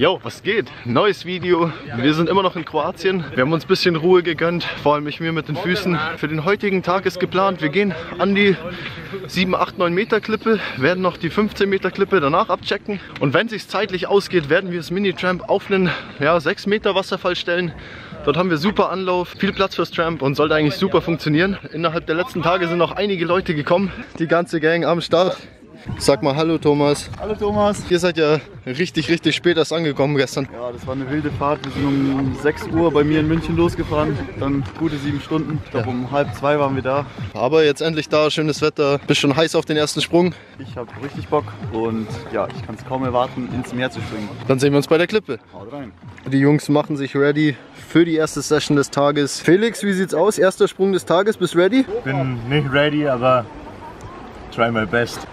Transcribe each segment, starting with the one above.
Jo, was geht? Neues Video. Wir sind immer noch in Kroatien. Wir haben uns ein bisschen Ruhe gegönnt, vor allem ich mir mit den Füßen. Für den heutigen Tag ist geplant, wir gehen an die 7, 8, 9 Meter Klippe, werden noch die 15 Meter Klippe danach abchecken. Und wenn es sich zeitlich ausgeht, werden wir das Mini-Tramp auf einen ja, 6 Meter Wasserfall stellen. Dort haben wir super Anlauf, viel Platz fürs Tramp und sollte eigentlich super funktionieren. Innerhalb der letzten Tage sind noch einige Leute gekommen. Die ganze Gang am Start. Sag mal Hallo Thomas. Hallo Thomas. Ihr seid ja richtig, richtig spät erst angekommen gestern. Ja, das war eine wilde Fahrt. Wir sind um 6 Uhr bei mir in München losgefahren. Dann gute sieben Stunden. Ich glaube, um halb zwei waren wir da. Aber jetzt endlich da, schönes Wetter. Bist schon heiß auf den ersten Sprung. Ich habe richtig Bock und ja, ich kann es kaum erwarten, ins Meer zu springen. Dann sehen wir uns bei der Klippe. Haut rein. Die Jungs machen sich ready für die erste Session des Tages. Felix, wie sieht's aus? Erster Sprung des Tages, bist ready? Bin nicht ready, aber try my best.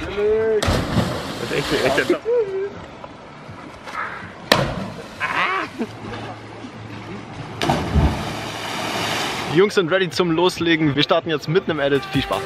Das ist echt, echt Die Jungs sind ready zum Loslegen. Wir starten jetzt mitten im Edit. Viel Spaß.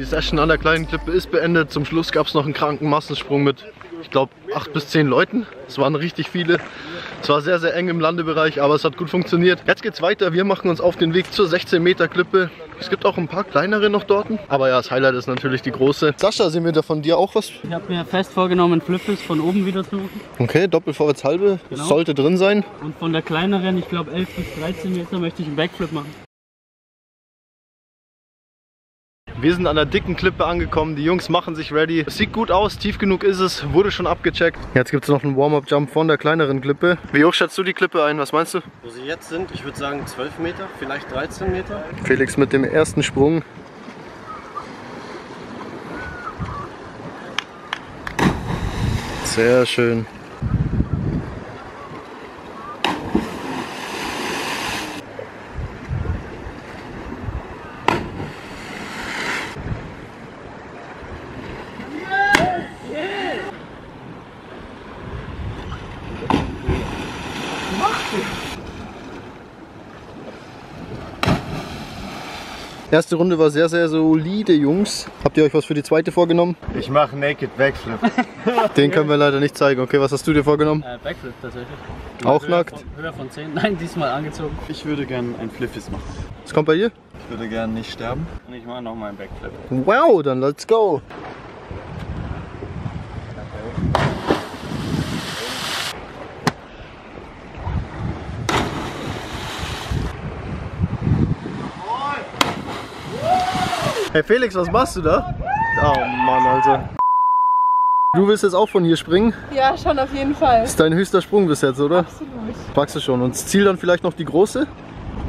Die Session an der kleinen Klippe ist beendet. Zum Schluss gab es noch einen kranken Massensprung mit, ich glaube, 8 bis 10 Leuten. Es waren richtig viele. Es war sehr, sehr eng im Landebereich, aber es hat gut funktioniert. Jetzt geht's weiter. Wir machen uns auf den Weg zur 16 Meter Klippe. Es gibt auch ein paar kleinere noch dort. Aber ja, das Highlight ist natürlich die große. Sascha, sehen wir da von dir auch was? Ich habe mir fest vorgenommen, Flippes von oben wieder zu machen. Okay, Doppelvorwärts halbe. Genau. Sollte drin sein. Und von der kleineren, ich glaube 11 bis 13 Meter, möchte ich einen Backflip machen. Wir sind an der dicken Klippe angekommen, die Jungs machen sich ready. Es sieht gut aus, tief genug ist es, wurde schon abgecheckt. Jetzt gibt es noch einen Warm-Up-Jump von der kleineren Klippe. Wie hoch schätzt du die Klippe ein, was meinst du? Wo sie jetzt sind, ich würde sagen 12 Meter, vielleicht 13 Meter. Felix mit dem ersten Sprung. Sehr schön. Erste Runde war sehr, sehr solide, Jungs. Habt ihr euch was für die zweite vorgenommen? Ich mache Naked Backflip. Den können wir leider nicht zeigen. Okay, was hast du dir vorgenommen? Äh, Backflip tatsächlich. Auch Höher nackt? Von, höher von 10. Nein, diesmal angezogen. Ich würde gerne ein Fliffis machen. Was kommt bei dir? Ich würde gerne nicht sterben. Und ich mache nochmal einen Backflip. Wow, dann let's go. Hey Felix, was machst du da? Oh Mann, Alter. Du willst jetzt auch von hier springen? Ja, schon auf jeden Fall. Das ist dein höchster Sprung bis jetzt, oder? Absolut. Packst du schon. Und das Ziel dann vielleicht noch die große?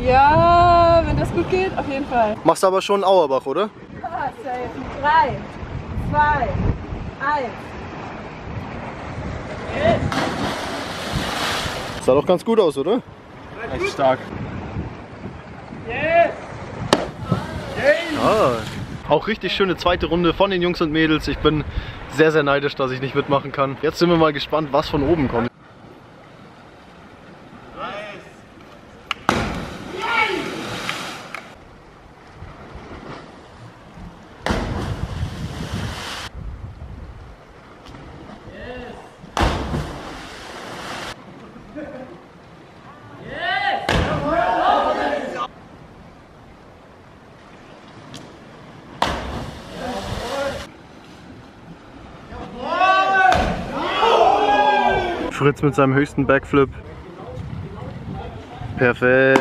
Ja, wenn das gut geht, auf jeden Fall. Machst aber schon Auerbach, oder? Ah, safe. Drei, zwei, eins. Sah doch ganz gut aus, oder? Echt stark. Ah. Auch richtig schöne zweite Runde von den Jungs und Mädels. Ich bin sehr, sehr neidisch, dass ich nicht mitmachen kann. Jetzt sind wir mal gespannt, was von oben kommt. Fritz mit seinem höchsten Backflip. Perfekt.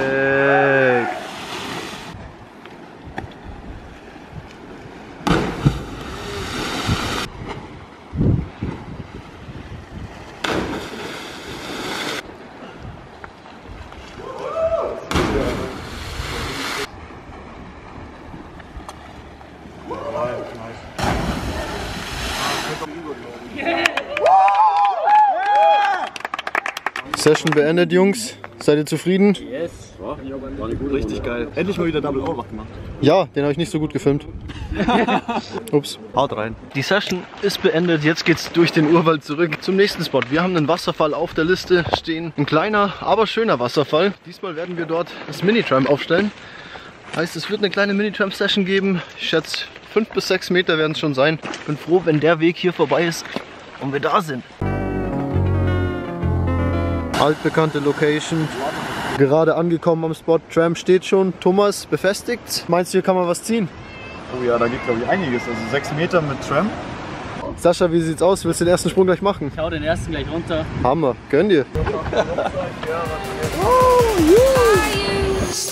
Yeah. Session beendet, Jungs. Seid ihr zufrieden? Richtig geil. Endlich mal wieder Double Overlock gemacht. Ja, den habe ich nicht so gut gefilmt. Ups. Haut rein. Die Session ist beendet. Jetzt geht's durch den Urwald zurück zum nächsten Spot. Wir haben einen Wasserfall auf der Liste stehen. Ein kleiner, aber schöner Wasserfall. Diesmal werden wir dort das Mini-Tram aufstellen. Heißt, es wird eine kleine Mini-Tram-Session geben. Ich schätze, fünf bis sechs Meter werden es schon sein. Bin froh, wenn der Weg hier vorbei ist und wir da sind. Altbekannte Location. Gerade angekommen am Spot. Tram steht schon. Thomas befestigt. Meinst du, hier kann man was ziehen? Oh ja, da geht glaube ich einiges. Also 6 Meter mit Tram. Sascha, wie sieht's aus? Willst du den ersten Sprung gleich machen? Ich hau den ersten gleich runter. Hammer, gönn dir. I used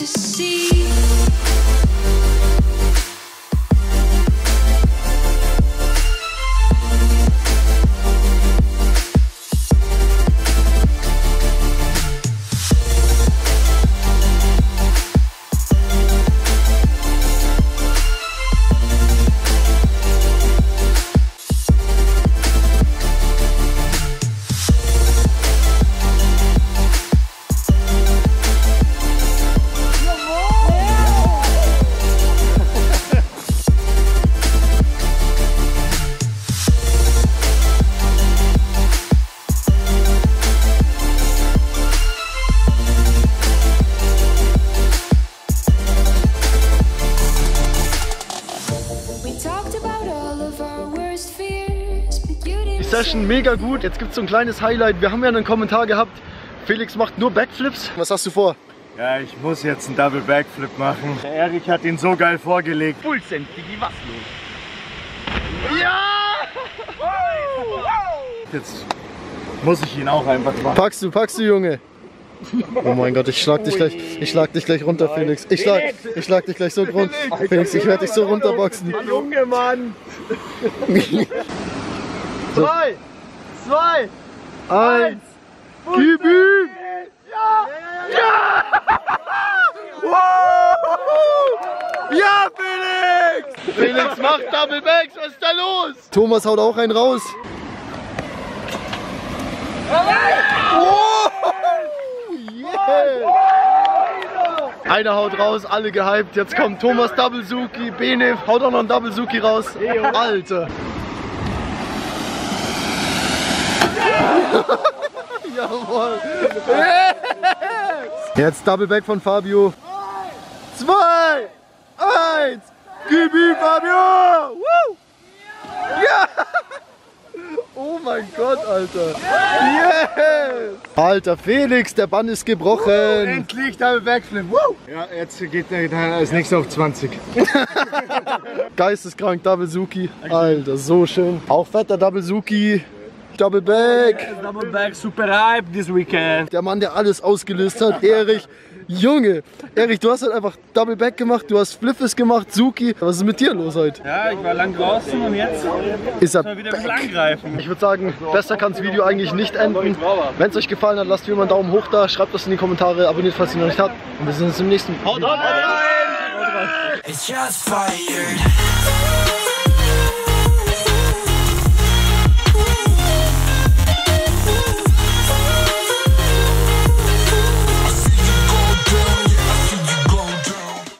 Session mega gut. Jetzt gibt es so ein kleines Highlight. Wir haben ja einen Kommentar gehabt. Felix macht nur Backflips. Was hast du vor? Ja, ich muss jetzt einen Double Backflip machen. Der Erik hat ihn so geil vorgelegt. Jetzt muss ich ihn auch einfach machen. Packst du, packst du, Junge. Oh mein Gott, ich schlag dich gleich, ich schlag dich gleich runter, Felix. Ich schlag, ich schlag dich gleich so runter. Felix, ich werde dich so runterboxen. Junge Mann! Zwei, zwei, eins, gib ihm! Ja! Ja, Felix! Felix macht Double Backs, was ist da los? Thomas haut auch einen raus. Oh! Yeah! Einer haut raus, alle gehypt. Jetzt kommt Thomas Double Suki, Bene haut auch noch einen Double Suki raus. Alter. Jawohl. Jetzt Double Back von Fabio. Zwei, eins, gib ihm Fabio! Woo! Ja! Oh mein Gott, Alter. Yes! Alter, Felix, der Bann ist gebrochen. Endlich Double Backflip. Woo! Ja, jetzt geht er als nächstes auf 20. Geisteskrank Double Suki. Alter, so schön. Auch fetter Double Suki. Double Back. Double back, super hype this weekend. Der Mann, der alles ausgelöst hat. Erich. Junge, Erich, du hast halt einfach Double Back gemacht, du hast Fliffes gemacht, Suki. Was ist mit dir los heute? Ja, ich war lang draußen und jetzt Ist er mal wieder ein bisschen angreifen. Ich würde sagen, besser kann das Video eigentlich nicht enden. Wenn es euch gefallen hat, lasst wie immer einen Daumen hoch da, schreibt das in die Kommentare, abonniert, falls ihr noch nicht habt. Und wir sehen uns im nächsten Haut rein! It's just fired.